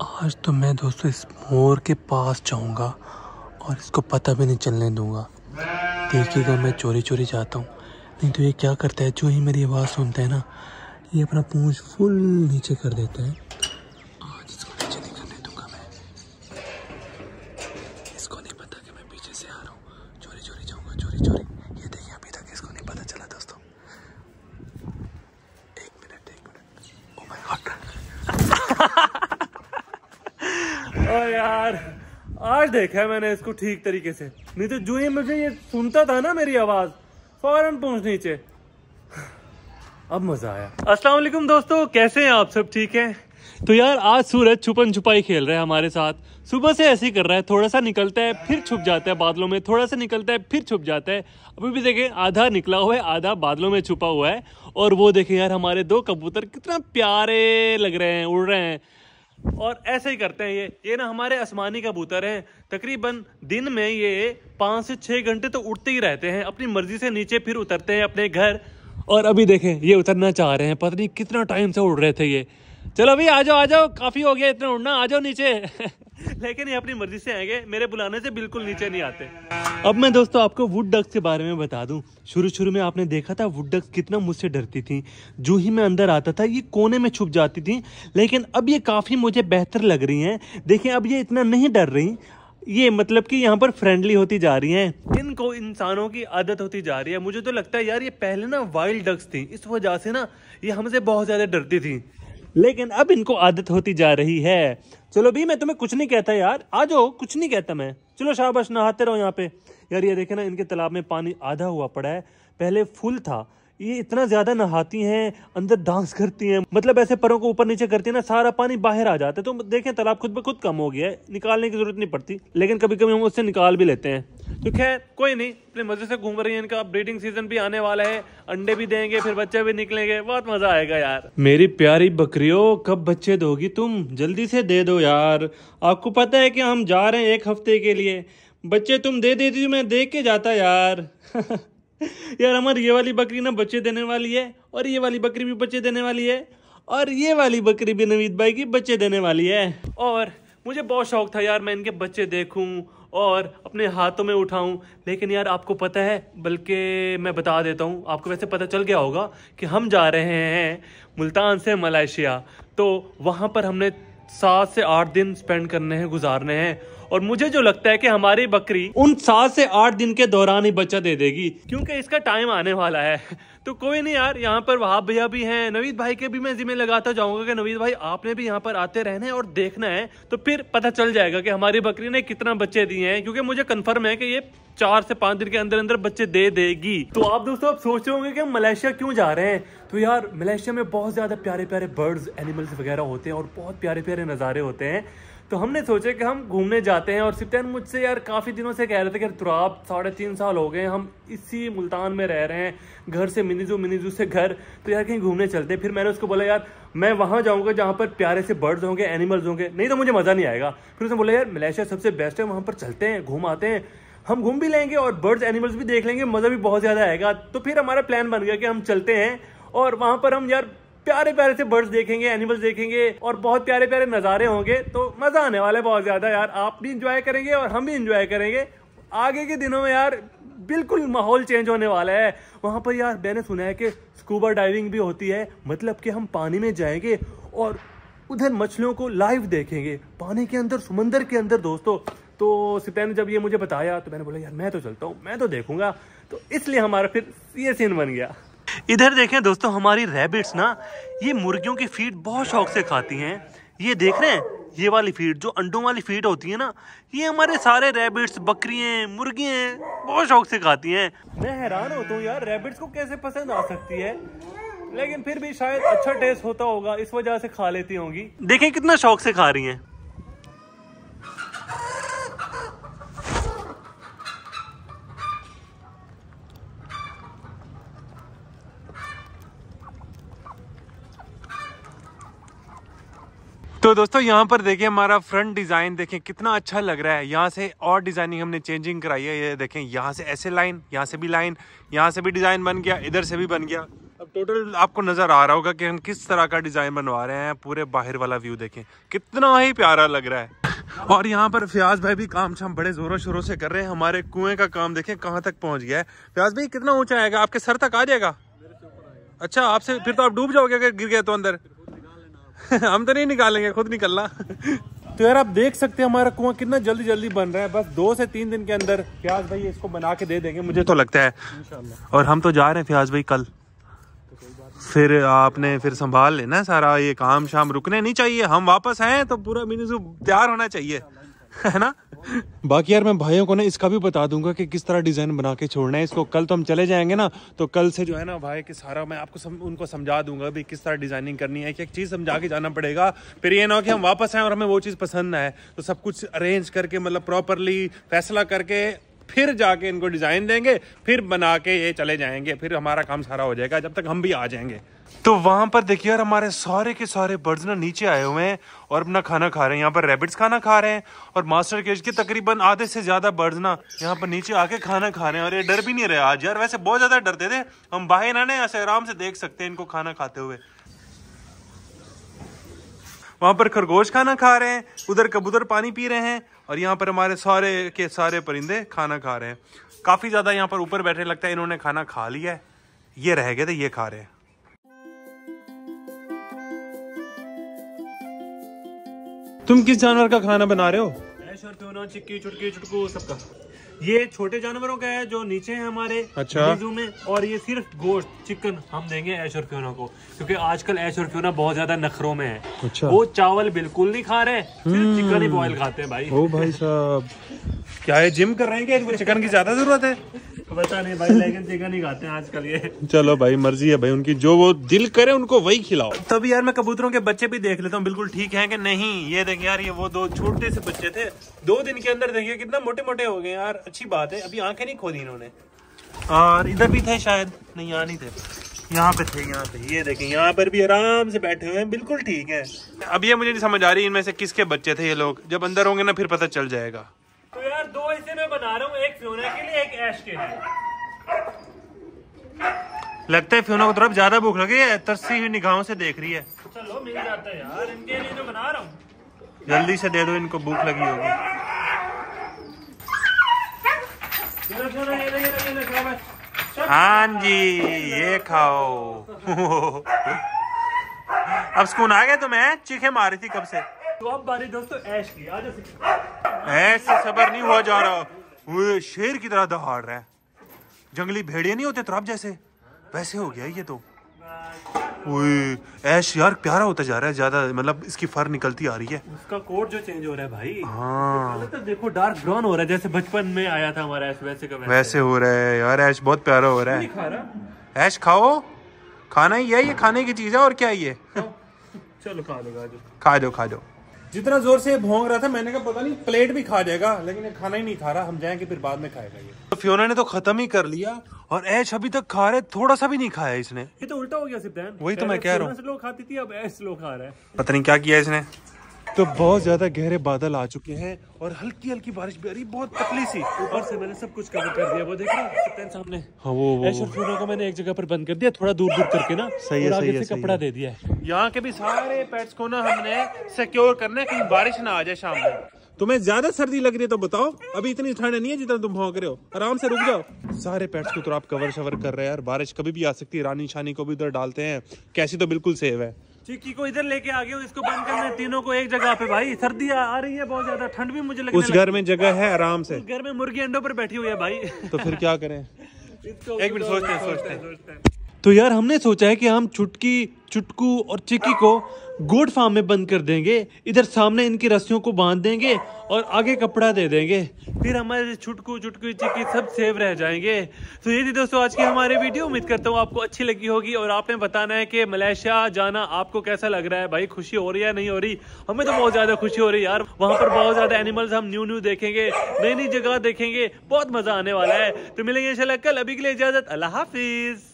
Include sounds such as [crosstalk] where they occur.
आज तो मैं दोस्तों इस मोर के पास जाऊँगा और इसको पता भी नहीं चलने दूँगा। देखिएगा मैं चोरी चोरी जाता हूँ। नहीं तो ये क्या करता है? जो ही मेरी आवाज़ सुनते हैं ना, ये अपना पूंछ फुल नीचे कर देते है आज इसको नीचे नहीं करने दूँगा मैं इसको नहीं पता कि मैं पीछे से आ रहा हूँ चोरी चोरी जाऊँगा चोरी चोरी ये देखिए अभी तक इसको नहीं पता चला दोस्तों एक मिनट एक मिनट ओ माय गॉड ओ यार देखा है मैंने इसको ठीक तरीके से। नहीं तो जो ही मुझे ये सुनता था ना मेरी आवाज़, फ़ौरन पहुँच नीचे। अब मज़ा आया। अस्सलाम वालेकुम दोस्तों, कैसे हैं आप सब? ठीक हैं? तो यार, आज सूरज छुपन छुपाई खेल रहा है हमारे साथ। सुबह से ऐसे ही कर रहा है, थोड़ा सा निकलता है, फिर छुप जाता है बादलों में, थोड़ा सा निकलता है, फिर छुप जाता है। अभी भी देखें, आधा निकला हुआ है, आधा बादलों में छुपा हुआ है। और वो देखें यार, हमारे दो कबूतर कितना प्यारे लग रहे हैं, उड़ रहे हैं। और ऐसे ही करते हैं ये। ये ना हमारे आसमानी कबूतर हैं। तकरीबन दिन में ये पाँच से छः घंटे तो उड़ते ही रहते हैं। अपनी मर्ज़ी से नीचे फिर उतरते हैं अपने घर। और अभी देखें, ये उतरना चाह रहे हैं। पता नहीं कितना टाइम से उड़ रहे थे ये। चलो अभी आ जाओ आ जाओ। काफ़ी हो गया इतना उड़ना आ जाओ नीचे। [laughs] लेकिन ये अपनी मर्ज़ी से आएँगे मेरे बुलाने से बिल्कुल नीचे नहीं आते। अब मैं दोस्तों आपको वुड डक्स के बारे में बता दूँ। शुरू शुरू में आपने देखा था वुड डक्स कितना मुझसे डरती थी। जो ही मैं अंदर आता था ये कोने में छुप जाती थी। लेकिन अब ये काफ़ी मुझे बेहतर लग रही हैं। देखिए अब ये इतना नहीं डर रही। ये मतलब कि यहाँ पर फ्रेंडली होती जा रही हैं। इनको इंसानों की आदत होती जा रही है। मुझे तो लगता है यार ये पहले ना वाइल्ड डक्स थी। इस वजह से ना ये हमसे बहुत ज़्यादा डरती थी। लेकिन अब इनको आदत होती जा रही है। चलो भी, मैं तुम्हें कुछ नहीं कहता यार। आ जाओ, कुछ नहीं कहता मैं। चलो शाबाश, नहाते रहो यहाँ पे। यार, ये देखे ना, इनके तालाब में पानी आधा हुआ पड़ा है। पहले फुल था ये इतना ज़्यादा नहाती हैं, अंदर डांस करती हैं मतलब ऐसे परों को ऊपर नीचे करती है ना, सारा पानी बाहर आ जाता है। तो देखें, तालाब खुद ब खुद कम हो गया है, निकालने की ज़रूरत नहीं पड़ती, लेकिन कभी कभी हम उससे निकाल भी लेते हैं। तो खैर, कोई नहीं, अपने मज़े से घूम रही है इनका ब्रीडिंग सीज़न भी आने वाला है, अंडे भी देंगे, फिर बच्चे भी निकलेंगे, बहुत मज़ा आएगा यार। मेरी प्यारी बकरियों, कब बच्चे दोगी तुम? जल्दी से दे दो यार। आपको पता है कि हम जा रहे हैं एक हफ़्ते के लिए। बच्चे तुम दे देती मैं देख के जाता यार। [laughs] यार हमारी ये वाली बकरी ना बच्चे देने वाली है, और ये वाली बकरी भी बच्चे देने वाली है, और ये वाली बकरी भी नवीद भाई की बच्चे देने वाली है। और मुझे बहुत शौक था यार मैं इनके बच्चे देखूँ और अपने हाथों में उठाऊं, लेकिन यार आपको पता है, बल्कि मैं बता देता हूँ, आपको वैसे पता चल गया होगा कि हम जा रहे हैं मुल्तान से मलेशिया तो वहाँ पर हमने सात से आठ दिन स्पेंड करने हैं, गुजारने हैं और मुझे जो लगता है कि हमारी बकरी उन सात से आठ दिन के दौरान ही बच्चा दे देगी, क्योंकि इसका टाइम आने वाला है। [laughs] तो कोई नहीं यार, यहाँ पर वहाब भैया भी हैं, नवीद भाई के भी मैं जिम्मे लगाता जाऊँगा कि नवीद भाई आपने भी यहाँ पर आते रहना और देखना है तो फिर पता चल जाएगा कि हमारी बकरी ने कितना बच्चे दिए हैं, क्योंकि मुझे कन्फर्म है कि ये चार से पाँच दिन के अंदर अंदर बच्चे दे देगी। तो आप दोस्तों आप सोच रहे होंगे कि हम मलेशिया क्यों जा रहे हैं? तो यार, मलेशिया में बहुत ज़्यादा प्यारे प्यारे बर्ड्स एनिमल्स वगैरह होते हैं और बहुत प्यारे प्यारे नज़ारे होते हैं। तो हमने सोचा कि हम घूमने जाते हैं और सिप्तैन मुझसे यार काफ़ी दिनों से कह रहे थे कि तुराब साढ़े तीन साल हो गए हम इसी मुल्तान में रह रहे हैं, घर से मिनीजू मिनीजू से घर। तो यार कहीं घूमने चलते फिर मैंने उसको बोला, यार, मैं वहाँ जाऊँगा जहाँ पर प्यारे से बर्ड्स होंगे, एनिमल्स होंगे। नहीं तो मुझे मज़ा नहीं आएगा। फिर उसने बोला, यार, मलेशिया सबसे बेस्ट है, वहाँ पर चलते हैं, घूम आते हैं। हम घूम भी लेंगे और बर्ड्स, एनिमल्स भी देख लेंगे, मज़ा भी बहुत ज़्यादा आएगा। तो फिर हमारा प्लान बन गया कि हम चलते हैं और वहाँ पर हम यार प्यारे प्यारे से बर्ड्स देखेंगे, एनिमल्स देखेंगे और बहुत प्यारे प्यारे नज़ारे होंगे तो मज़ा आने वाला है बहुत ज़्यादा यार। आप भी इंजॉय करेंगे और हम भी इंजॉय करेंगे। आगे के दिनों में यार बिल्कुल माहौल चेंज होने वाला है। वहाँ पर यार मैंने सुना है कि स्कूबा डाइविंग भी होती है मतलब कि हम पानी में जाएँगे और उधर मछलियों को लाइव देखेंगे, पानी के अंदर, समंदर के अंदर दोस्तों। तो सिपैन ने जब ये मुझे बताया तो मैंने बोला, यार, मैं तो चलता हूँ, मैं तो देखूँगा। तो इसलिए हमारा फिर ये सीन बन गया। इधर देखें दोस्तों, हमारी रैबिट्स ना, ये मुर्गियों की फ़ीड बहुत शौक से खाती हैं। ये देख रहे हैं, ये वाली फ़ीड जो अंडों वाली फ़ीड होती है ना, ये हमारे सारे रैबिट्स बकरियाँ, मुर्गियाँ बहुत शौक से खाती हैं। मैं हैरान होता हूँ यार रैबिट्स को कैसे पसंद आ सकती है? लेकिन फिर भी शायद अच्छा टेस्ट होता होगा, इस वजह से खा लेती होंगी। देखें कितना शौक से खा रही हैं। तो दोस्तों, यहाँ पर देखिए हमारा फ्रंट डिज़ाइन देखें कितना अच्छा लग रहा है। यहाँ से और डिज़ाइनिंग हमने चेंजिंग कराई है। ये देखें, यहाँ से ऐसे लाइन यहाँ से भी लाइन यहाँ से भी डिज़ाइन बन गया, इधर से भी बन गया। अब टोटल आपको नज़र आ रहा होगा कि हम किस तरह का डिज़ाइन बनवा रहे हैं। पूरे बाहर वाला व्यू देखें, कितना ही प्यारा लग रहा है। और यहाँ पर फ्याज भाई भी काम शाम बड़े जोरों शोरों से कर रहे हैं। हमारे कुएँ का काम देखें, कहाँ तक पहुँच गया है। फ्याज भाई, कितना ऊँचा आएगा? आपके सर तक आ जाएगा? अच्छा आपसे फिर तो आप डूब जाओगे अगर गिर गए तो अंदर? [laughs] हम तो नहीं निकालेंगे खुद निकलना। तो यार आप देख सकते हैं हमारा कुआँ कितना जल्दी जल्दी बन रहा है। बस दो से तीन दिन के अंदर फ्याज भाई इसको बना के दे देंगे मुझे तो लगता है। और हम तो जा रहे हैं फ्याज भाई कल। फिर आपने फिर संभाल लेना सारा ये काम शाम रुकने नहीं चाहिए। हम वापस आए तो पूरा मीनू तैयार होना चाहिए। [laughs] है ना? बाकी यार मैं भाइयों को ना इसका भी बता दूँगा कि किस तरह डिज़ाइन बना के छोड़ना है। इसको कल तो हम चले जाएँगे ना तो कल से जो है ना भाई कि सारा मैं आपको सम, उनको समझा दूँगा भी किस तरह डिज़ाइनिंग करनी है एक चीज़ समझा के जाना पड़ेगा। फिर ये ना हो कि हम वापस आए और हमें वो चीज़ पसंद है। तो सब कुछ अरेंज करके मतलब प्रॉपरली फैसला करके फिर जाके इनको डिज़ाइन देंगे फिर बना के ये चले जाएँगे फिर हमारा काम सारा हो जाएगा जब तक हम भी आ जाएँगे। तो वहाँ पर देखिए यार, हमारे सारे के सारे बर्ड्स ना नीचे आए हुए हैं और अपना खाना खा रहे हैं। यहाँ पर रेबिट्स खाना खा रहे हैं और मास्टर केज के तकरीबन आधे से ज़्यादा बर्ड्स ना यहाँ पर नीचे आके खाना खा रहे हैं। और ये डर भी नहीं रहे आज यार। वैसे बहुत ज़्यादा डरते थे। हम बाहर ना ऐसे आराम से देख सकते हैं इनको खाना खाते हुए। वहाँ पर खरगोश खाना खा रहे हैं, उधर कबूतर पानी पी रहे हैं और यहाँ पर हमारे सारे के सारे परिंदे खाना खा रहे हैं। काफ़ी ज़्यादा यहाँ पर ऊपर बैठे लगता है, इन्होंने खाना खा लिया है। ये रह गए थे, ये खा रहे हैं। तुम किस जानवर का खाना बना रहे हो? चिक्की चुटकी चुटकू सबका। ये छोटे जानवरों का है जो नीचे है हमारे अच्छा। में और ये सिर्फ़ गोश्त चिकन हम देंगे ऐश और क्यों को क्योंकि आजकल ऐश और क्यों बहुत ज़्यादा नखरों में है। अच्छा। वो चावल बिल्कुल नहीं खा रहे सिर्फ़ चिकन ही बॉयल खाते हैं भाई। ओ भाई साहब। [laughs] क्या ये जिम कर रहे हैं क्या? इनको चिकन की ज़्यादा ज़रूरत है? पता नहीं भाई लेकिन चिकन ही खाते हैं आजकल ये। चलो भाई मर्ज़ी है भाई उनकी जो वो दिल करे उनको वही खिलाओ। तभी यार मैं कबूतरों के बच्चे भी देख लेता हूँ बिल्कुल ठीक है कि नहीं? ये देख यार ये वो दो छोटे से बच्चे थे। दो दिन के अंदर देखिए कितना मोटे मोटे हो गए यार अच्छी बात है। अभी आँखें नहीं खोदी इन्होंने। और इधर भी थे शायद? नहीं यहाँ नहीं थे। यहाँ पे थे यहाँ पे। ये देखें यहाँ पर भी आराम से बैठे हुए हैं बिल्कुल ठीक है। अब ये मुझे नहीं समझ आ रही इनमें से किसके बच्चे थे ये लोग? जब अंदर होंगे ना फिर पता चल जाएगा तो यार दो ऐसे मैं बना रहा हूँ एक फ्योना के लिए एक ऐश के लिए। लगता है फ्योना को तरफ़ ज़्यादा भूख लगी है तरसी हुई निगाहों से देख रही है। चलो मिल जाता है यार इनके लिए तो बना रहा हूँ। जल्दी से दे दो इनको भूख लगी होगी। हाँ जी ये खाओ। अब सुकून आ गया तुम्हें चीखे मारी थी कब से? तो अब बारी दोस्तों ऐश की आ जाओ। ऐसे सबर नहीं हुआ जा रहा। वो शेर की तरह दहाड़ रहा है। जंगली भेड़िए नहीं होते तरफ़ जैसे? वैसे हो गया ये तो। ऐश यार प्यारा होता जा रहा है ज़्यादा मतलब इसकी फर निकलती आ रही है। उसका कोट जो चेंज हो रहा है भाई। हाँ। तो देखो डार्क ब्राउन हो रहा है जैसे बचपन में आया था हमारा ऐश वैसे का वैसे। वैसे हो रहा है यार ऐश बहुत प्यारा हो रहा है। खा ऐश खाओ। खाना ही है ये खाने की चीज़ है और क्या ये? चलो खा लो जो खा दो खा दो। जितना ज़ोर से भोंग रहा था मैंने कहा पता नहीं प्लेट भी खा जाएगा। लेकिन ये खाना ही नहीं खा रहा। हम जाएँगे फिर बाद में खाएगा ये। तो फियोना ने तो खत्म ही कर लिया और ऐश अभी तक खा रहे थोड़ा सा भी नहीं खाया इसने। ये तो उल्टा हो गया सिद्धांत। वही तो मैं कह रहा हूँ। खाती थी अब ऐश लोग खा रहा है। पता नहीं क्या किया इसने। तो बहुत ज़्यादा गहरे बादल आ चुके हैं और हल्की हल्की बारिश भी आ रही बहुत पतली सी। ऊपर से मैंने सब कुछ कवर कर दिया। वो देख रहे सामने हाँ वो वो, ऐश को मैंने एक जगह पर बंद कर दिया थोड़ा दूर दूर करके ना। सही है, सही है, कपड़ा है। दे दिया है। यहाँ के भी सारे पेट्स को ना हमने सिक्योर करना है कहीं बारिश ना आ जाए शाम में। तुम्हें ज़्यादा सर्दी लग रही है तो बताओ। अभी इतनी ठंड नहीं है जितना तुम भौंक रहे हो। आराम से रुक जाओ। सारे पेट्स को तो आप कवर शवर कर रहे हैं यार। बारिश कभी भी आ सकती है। रानी शानी को भी उधर डालते हैं। कैसी तो बिल्कुल सेव है। चिक्की को इधर लेके आ गया हूँ इसको बंद करना है। तीनों को एक जगह पे। भाई सर्दी आ रही है बहुत ज़्यादा। ठंड भी मुझे लगने उस घर में जगह है आराम से। घर में मुर्गी अंडों पर बैठी हुई है भाई। तो फिर क्या करें? [laughs] एक मिनट [laughs] सोचते हैं सोचते हैं। सोचते हैं। तो यार हमने सोचा है कि हम चुटकी, चुटकू और चिक्की को गोड फार्म में बंद कर देंगे। इधर सामने इनकी रस्सियों को बाँध देंगे और आगे कपड़ा दे देंगे। फिर हमारे छुटकू चुटकू, चिक्की सब सेव रह जाएँगे। तो ये थी दोस्तों आज की हमारी वीडियो। उम्मीद करता हूँ आपको अच्छी लगी होगी और आपने बताना है कि मलेशिया जाना आपको कैसा लग रहा है? भाई, खुशी हो रही है नहीं हो रही? हमें तो बहुत ज़्यादा खुशी हो रही है यार। वहाँ पर बहुत ज़्यादा एनिमल्स हम न्यू न्यू देखेंगे नई नई जगह देखेंगे। बहुत मज़ा आने वाला है। तो मिलेंगे इंशाल्लाह कल। अभी के लिए इजाज़त। अल्लाह हाफिज।